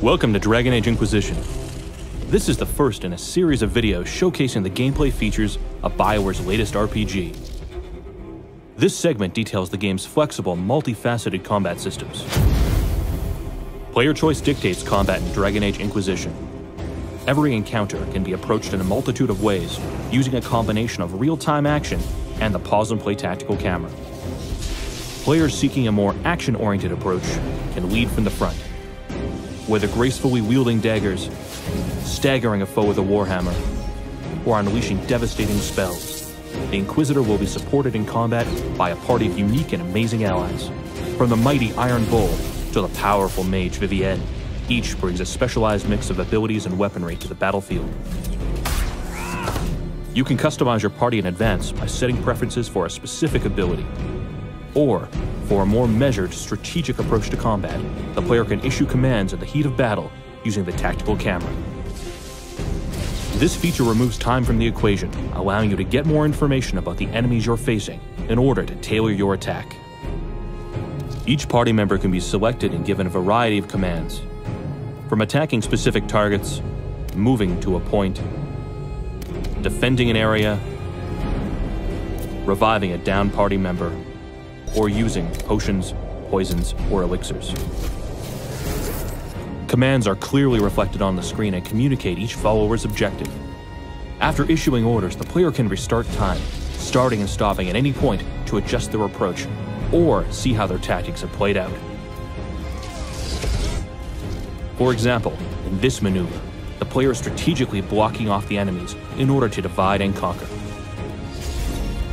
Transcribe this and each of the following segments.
Welcome to Dragon Age Inquisition. This is the first in a series of videos showcasing the gameplay features of BioWare's latest RPG. This segment details the game's flexible, multifaceted combat systems. Player choice dictates combat in Dragon Age Inquisition. Every encounter can be approached in a multitude of ways, using a combination of real-time action and the pause-and-play tactical camera. Players seeking a more action-oriented approach can lead from the front, whether gracefully wielding daggers, staggering a foe with a warhammer, or unleashing devastating spells. The Inquisitor will be supported in combat by a party of unique and amazing allies. From the mighty Iron Bull to the powerful mage Vivienne, each brings a specialized mix of abilities and weaponry to the battlefield. You can customize your party in advance by setting preferences for a specific ability. Or, for a more measured, strategic approach to combat, the player can issue commands in the heat of battle using the tactical camera. This feature removes time from the equation, allowing you to get more information about the enemies you're facing in order to tailor your attack. Each party member can be selected and given a variety of commands, from attacking specific targets, moving to a point, defending an area, reviving a down party member, or using potions, poisons, or elixirs. Commands are clearly reflected on the screen and communicate each follower's objective. After issuing orders, the player can restart time, starting and stopping at any point to adjust their approach, or see how their tactics have played out. For example, in this maneuver, the player is strategically blocking off the enemies in order to divide and conquer.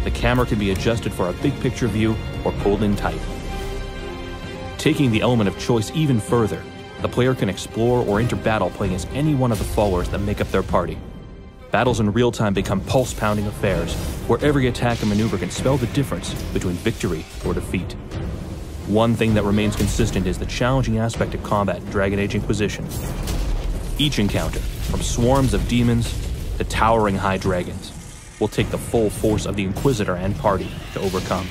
The camera can be adjusted for a big picture view or pulled in tight. Taking the element of choice even further, the player can explore or enter battle playing as any one of the followers that make up their party. Battles in real time become pulse pounding affairs, where every attack and maneuver can spell the difference between victory or defeat. One thing that remains consistent is the challenging aspect of combat in Dragon Age Inquisition. Each encounter, from swarms of demons to towering high dragons, will take the full force of the Inquisitor and party to overcome.